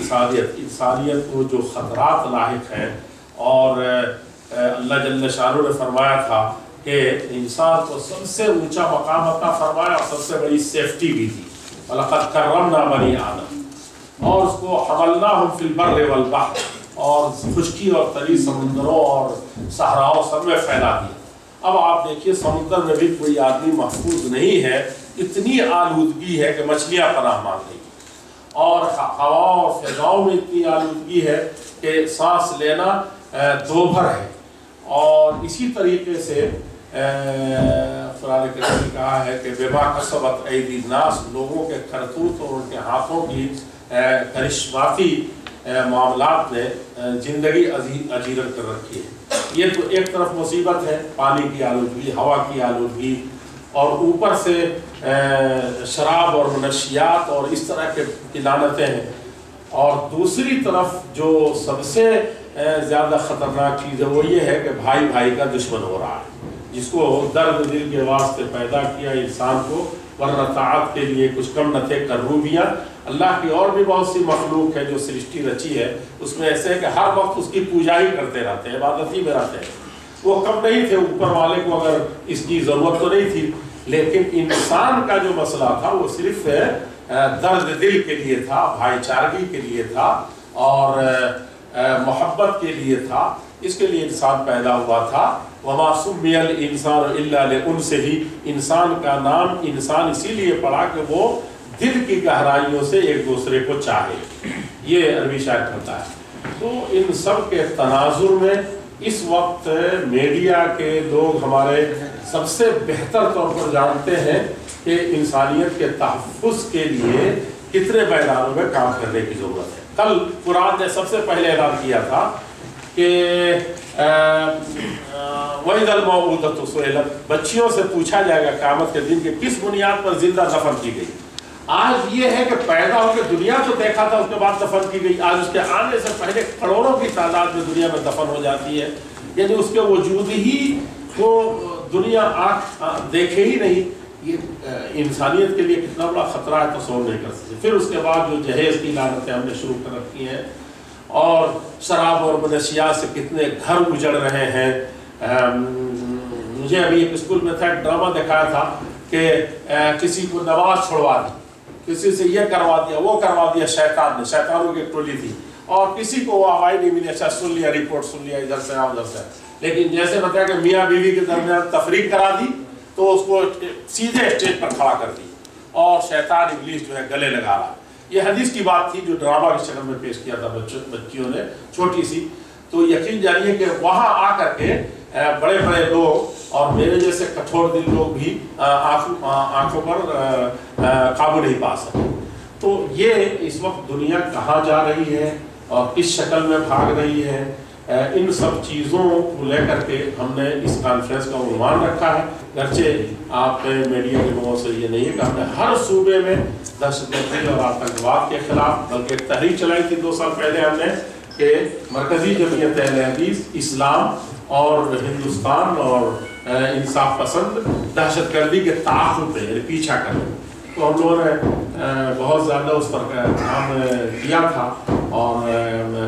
انسانیت انسانیت کو جو خطرات لاحق ہیں اور اللہ جل شاہ نے فرمایا تھا کہ انسان کو سب سے اونچا مقام عطا فرمایا اور سب سے بڑی سیفٹی بھی تھی۔ وَلَقَدْ كَرَّمْنَا بَنِي آدم۔ اور اس کو حَمَلْنَاهُمْ فِي الْبَرِّ وَالْبَحْرِ۔ اور خشکی اور تری سمندروں اور صحراؤں سب میں پھیلا دیا۔ اب آپ دیکھیے، سمندر میں بھی کوئی آدمی محفوظ نہیں ہے، اتنی آلودگی ہے کہ مچھلیاں پناہ مانگ رہی اور ہوا اور فضاؤں میں اتنی آلودگی ہے کہ سانس لینا دوبھر ہے۔ اور اسی طریقے سے قرآن کریم نے کہا ہے کہ بما کسبت ایدی الناس، لوگوں کے کرتوت اور ان کے ہاتھوں کی کرشماتی معاملات نے زندگی اجیرن کر رکھی ہے۔ یہ تو ایک طرف مصیبت ہے، پانی کی آلودگی، ہوا کی آلودگی اور اوپر سے شراب اور منشیات اور اس طرح کے لانتیں ہیں۔ اور دوسری طرف جو سب سے زیادہ خطرناک چیز ہے، وہ یہ ہے کہ بھائی بھائی کا دشمن ہو رہا ہے، جس کو درد دل کے واسطے پیدا کیا انسان کو، ورنہ طاعت کے لیے کچھ کم نہ تھے کروبیاں اللہ کی اور بھی بہت سی مخلوق ہے جو سرشٹی رچی ہے۔ اس میں ایسے ہے کہ ہر وقت اس کی پوجا ہی کرتے رہتے ہیں، عبادت ہی میں رہتے ہیں۔ وہ کم نہیں تھے، اوپر والے کو اگر اس کی ضرورت تو نہیں تھی لیکن انسان کا جو مسئلہ تھا وہ صرف درد دل کے لیے تھا، بھائی چارگی کے لیے تھا اور محبت کے لیے تھا۔ اس کے لیے انسان پیدا ہوا تھا۔ وما سمی الانسان الا لان سے ہی انسان کا نام انسان اسی لیے پڑا کہ وہ دل کی گہرائیوں سے ایک دوسرے کو چاہے۔ یہ عربی شاعر کرتا ہے۔ تو ان سب کے تناظر میں اس وقت میڈیا کے لوگ ہمارے سب سے بہتر طور پر جانتے ہیں کہ انسانیت کے تحفظ کے لیے کتنے میدانوں میں کام کرنے کی ضرورت ہے۔ کل قرآن نے سب سے پہلے اعلان کیا تھا کہ وہی دل سہیلت بچیوں سے پوچھا جائے گا قیامت کے دن کہ کس بنیاد پر زندہ دفن کی گئی۔ آج یہ ہے کہ پیدا ہو کے دنیا تو دیکھا تھا، اس کے بعد دفن کی گئی۔ آج اس کے آنے سے پہلے کروڑوں کی تعداد میں دنیا میں دفن ہو جاتی ہے۔ یعنی اس کے وجود ہی کو دنیا آنکھ دیکھے ہی نہیں۔ یہ انسانیت کے لیے کتنا بڑا خطرہ ہے، تصور نہیں کر سکتے۔ پھر اس کے بعد جو جہیز کی لانتیں ہم نے شروع کر رکھی ہیں۔ اور شراب اور منشیات سے کتنے گھر اجڑ رہے ہیں۔ مجھے ابھی ایک اسکول میں تھا، ایک ڈرامہ دکھایا تھا کہ کسی کو نماز چھوڑوا دی۔ کسی سے یہ کروا دیا، وہ کروا دیا شیطان نے، شیطانوں کی ٹولی تھی۔ اور کسی کو وہ آوائی نہیں ملی اچھا سن لیا، رپورٹ سن لیا، ادھر سے ادھر سے۔ لیکن جیسے بتایا کہ میاں بیوی کے درمیان تفریق کرا دی، تو اس کو سیدھے اسٹیج پر کھڑا کر دی۔ اور شیطان انگلش جو ہے گلے لگا رہا۔ یہ حدیث کی بات تھی جو ڈرامہ کی شکل میں پیش کیا تھا بچیوں نے، چھوٹی سی۔ تو یقین جانیے کہ وہاں آ کر کے بڑے بڑے لوگ اور میرے جیسے کٹھور دل لوگ بھی آنکھوں پر قابو نہیں پا سکتے۔ تو یہ اس وقت دنیا کہاں جا رہی ہے اور کس شکل میں بھاگ رہی ہے ان سب چیزوں کو لے کر کے ہم نے اس کانفرنس کا عنوان رکھا ہے۔ گرچہ آپ میڈیا کے لوگوں سے یہ نہیں ہے کہ ہم نے ہر صوبے میں دہشت گردی اور آتنکواد کے خلاف، بلکہ تحریک چلائی تھی دو سال پہلے ہم نے، کہ مرکزی جمعیت اہل حدیث، اسلام اور ہندوستان اور انصاف پسند، دہشت گردی کے تعاقب پہ یعنی پیچھا کرنے تو ہم لوگوں نے بہت زیادہ اس پر کام کیا تھا اور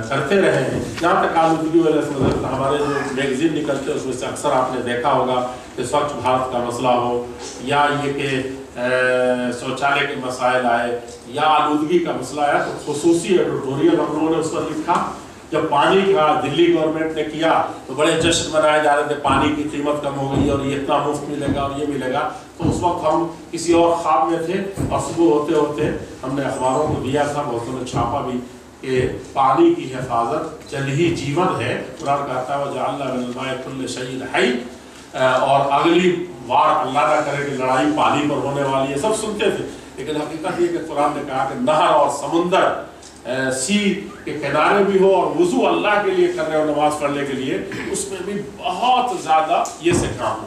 کرتے رہے ہیں۔ جہاں تک آلودگی والے ہمارے جو میگزین نکلتے اس میں سے اکثر آپ نے دیکھا ہوگا کہ سوچھ بھارت کا مسئلہ ہو، یا یہ کہ شوچالے کے مسائل آئے، یا آلودگی کا مسئلہ آیا، تو خصوصی ایڈیٹوریل ہم لوگوں نے اس پر لکھا۔ جب پانی کا دلی گورنمنٹ نے کیا تو بڑے جشن منائے جا رہے تھے، پانی کی قیمت کم ہو گئی اور یہ اتنا مفت ملے گا اور یہ ملے گا۔ تو اس وقت ہم کسی اور خواب میں تھے اور صبح ہوتے ہوتے ہم نے اخباروں کو دیا تھا بہتوں نے چھاپا بھی کہ پانی کی حفاظت جل ہی جیون ہے۔ قرآن کہتا ہے وجہ اللہ کل شہید ہے اور اگلی بار اللہ نہ کرے کہ لڑائی پانی پر ہونے والی ہے۔ سب سنتے تھے، لیکن حقیقت یہ کہ قرآن نے کہا کہ نہر اور سمندر سی کے کنارے بھی ہو اور وضو اللہ کے لیے کرنے اور نماز پڑھنے کے لیے، اس میں بھی بہت زیادہ یہ سے کام ہو۔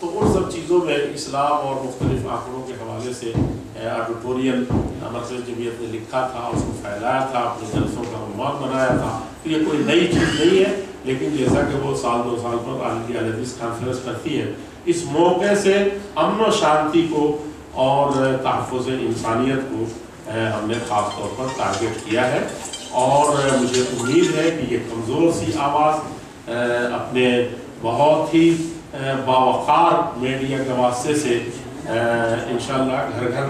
تو ان سب چیزوں میں اسلام اور مختلف آنکڑوں کے حوالے سے ایڈیٹوریل مرکز جمعیت نے لکھا تھا، اس کو پھیلایا تھا، اپنے جلسوں کا عنوان بنایا تھا، تو یہ کوئی نئی چیز نہیں ہے۔ لیکن جیسا کہ وہ سال دو سال پر عالمی علیہ کانفرنس کرتی ہے۔ اس موقع سے امن و شانتی کو اور تحفظ انسانیت کو ہم نے خاص طور پر ٹارگیٹ کیا ہے۔ اور مجھے امید ہے کہ یہ کمزور سی آواز اپنے بہت ہی باوقار میڈیا کے واسطے سے انشاءاللہ گھر گھر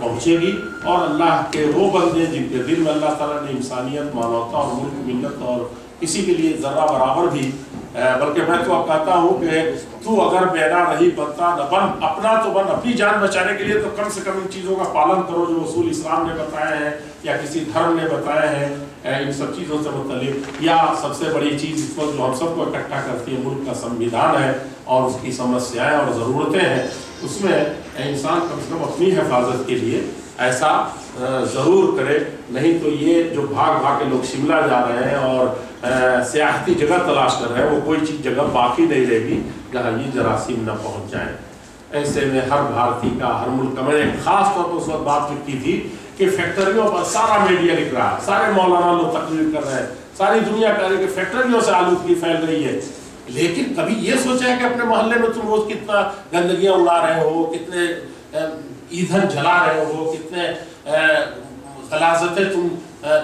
پہنچے گی۔ اور اللہ کے وہ بندے جن کے دل میں اللہ تعالیٰ نے انسانیت، مانوتا اور ملک ملت اور کسی کے لیے ذرہ برابر بھی بلکہ میں تو اب کہتا ہوں کہ تو اگر بینا نہیں بنتا، نہ بن، اپنا تو بن، اپنی جان بچانے کے لیے تو کم سے کم ان چیزوں کا پالن کرو جو اصول اسلام نے بتائے ہیں یا کسی دھرم نے بتائے ہیں ان سب چیزوں سے متعلق، یا سب سے بڑی چیز اس وقت جو ہم سب کو اکٹھا کرتی ہے، ملک کا سنویدھان ہے اور اس کی سمسیائیں اور ضرورتیں ہیں، اس میں انسان کم سے کم اپنی حفاظت کے لیے ایسا ضرور کرے۔ نہیں تو یہ جو بھاگ بھاگ کے لوگ شملہ جا رہے ہیں اور سیاحتی جگہ تلاش کر رہے ہیں، وہ کوئی چیز، جگہ باقی نہیں رہے گی۔ جہاں یہ جراثیم نہ پہنچ جائیں ایسے میں ہر بھارتی کا، ہر ملک کا، میں نے خاص طور پر اس وقت بات کی تھی کہ فیکٹریوں پر سارا میڈیا لکھ رہا ہے۔ سارے مولانا لوگ تقریر کر رہے ہیں۔ ساری دنیا کہہ رہی کہ فیکٹریوں سے آلودگی پھیل رہی ہے۔ لیکن کبھی یہ سوچا ہے کہ اپنے محلے میں تم روز کتنا گندگیاں اڑا رہے ہو، کتنے ایندھن جلا رہے ہو، کتنے غلازتیں تم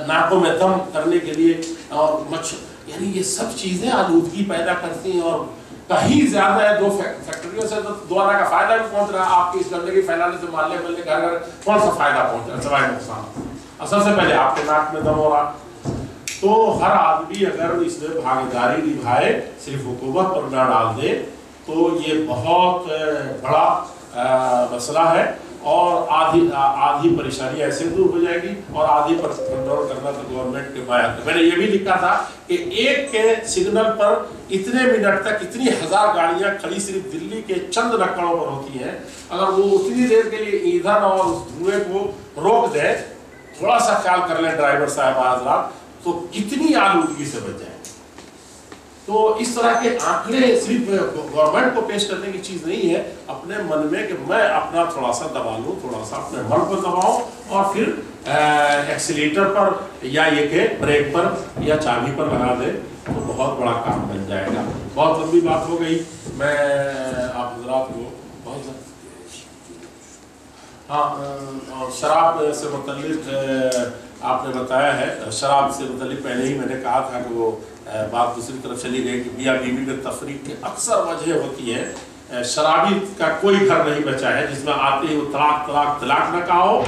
ناکوں میں دم کرنے کے لیے اور مچھ یعنی یہ سب چیزیں آلودگی پیدا کرتی ہیں اور کہیں زیادہ ہے، دو فیکٹریوں سے تو دوبارہ کا فائدہ بھی پہنچ رہا ہے۔ آپ کی اس گندگی پھیلانے سے محلے ملنے گھر گھر کون سا فائدہ پہنچ رہا ہے؟ سوائے نقصان۔ اصل سے پہلے آپ کے ناک میں دم ہو رہا۔ تو ہر آدمی اگر اس میں بھاگیداری نبھائے، صرف حکومت پر نہ ڈال دے، تو یہ بہت بڑا مسئلہ ہے اور آدھی آدھی پریشانی ایسے دور ہو جائے گی اور آدھی پر کنٹرول کرنا تو گورنمنٹ کے باعث میں نے یہ بھی لکھا تھا کہ ایک کے سگنل پر اتنے منٹ تک اتنی ہزار گاڑیاں کھڑی صرف دلی کے چند نکڑوں پر ہوتی ہیں۔ اگر وہ اتنی دیر کے لیے ایندھن اور دھوئے کو روک دے، تھوڑا سا خیال کر لیں ڈرائیور صاحب حضرات تو کتنی آلودگی سے بچ جائے۔ تو اس طرح کے آنکڑے صرف گورنمنٹ کو پیش کرنے کی چیز نہیں ہے، اپنے من میں کہ میں اپنا تھوڑا سا دبا لوں، تھوڑا سا اپنے من کو دباؤں اور پھر ایکسیلیٹر پر یا یہ کہ بریک پر یا چابی پر لگا دے تو بہت بڑا کام بن جائے گا۔ بہت لمبی بات ہو گئی۔ میں آپ حضرات کو بہت ہاں شراب سے متعلق آپ نے بتایا ہے، شراب سے متعلق پہلے ہی میں نے کہا تھا کہ وہ بات دوسری طرف چلی گئی کہ میاں بیوی میں تفریق کی اکثر وجہ ہوتی ہے شرابی کا کوئی گھر نہیں بچا ہے جس میں آتے ہی وہ طلاق طلاق طلاق نہ کہا ہو۔